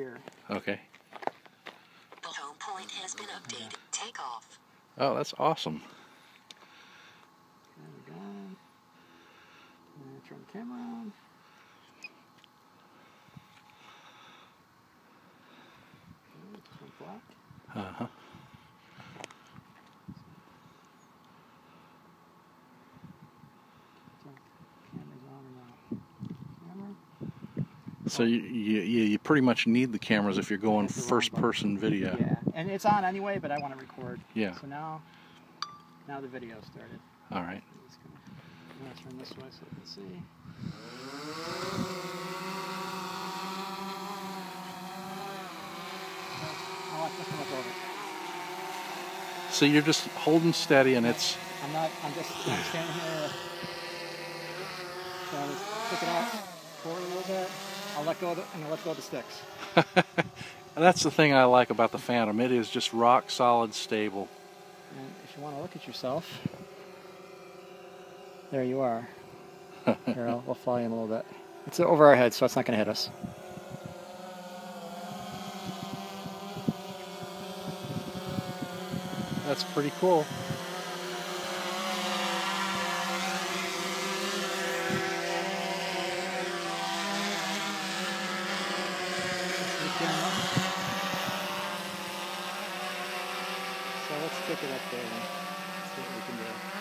here. Okay. The home point has been updated. Take off. Oh, that's awesome. There we go. And turn the camera on. Okay, just went black. Uh huh. So, camera's on or not? Camera? So you, you you pretty much need the cameras if you're going Hit the wrong first person video. Yeah, and it's on anyway, but I want to record. Yeah. So now, now the video started. All right. I'm just gonna, turn this way so you can see. I'll let this one look over. So you're just holding steady and it's I'm not. I'm just I'm standing here. So just pick it up forward a little bit. I'll let go of the, and I'll let go of the sticks. that's the thing I like about the Phantom. It is just rock solid stable. And if you want to look at yourself, there you are. Here, I'll, we'll follow you in a little bit. It's over our heads, so it's not going to hit us. That's pretty cool. This is the camera. So let's pick it up there and see what we can do.